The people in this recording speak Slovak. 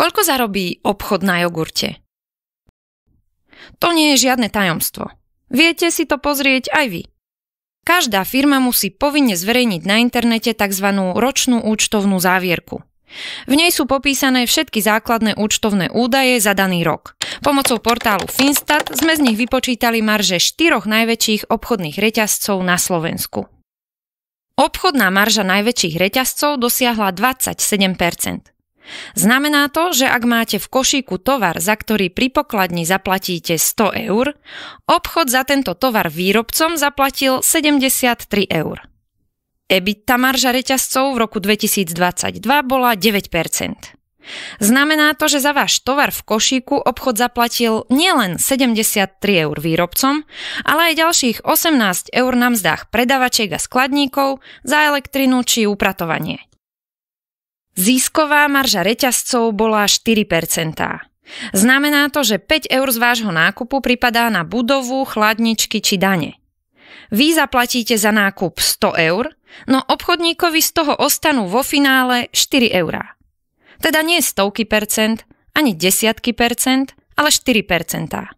Koľko zarobí obchod na jogurte? To nie je žiadne tajomstvo. Viete si to pozrieť aj vy. Každá firma musí povinne zverejniť na internete tzv. ročnú účtovnú závierku. V nej sú popísané všetky základné účtovné údaje za daný rok. Pomocou portálu Finstat sme z nich vypočítali marže štyroch najväčších obchodných reťazcov na Slovensku. Obchodná marža najväčších reťazcov dosiahla 27%. Znamená to, že ak máte v košíku tovar, za ktorý pri pokladni zaplatíte 100 eur, obchod za tento tovar výrobcom zaplatil 73 eur. EBITDA marža reťazcov v roku 2022 bola 9%. Znamená to, že za váš tovar v košíku obchod zaplatil nielen 73 eur výrobcom, ale aj ďalších 18 eur na mzdách predavačiek a skladníkov za elektrinu či upratovanie. Získová marža reťazcov bola 4%. Znamená to, že 5 eur z vášho nákupu pripadá na budovu, chladničky či dane. Vy zaplatíte za nákup 100 eur, no obchodníkovi z toho ostanú vo finále 4 eurá. Teda nie stovky percent, ani desiatky percent, ale 4 percentá.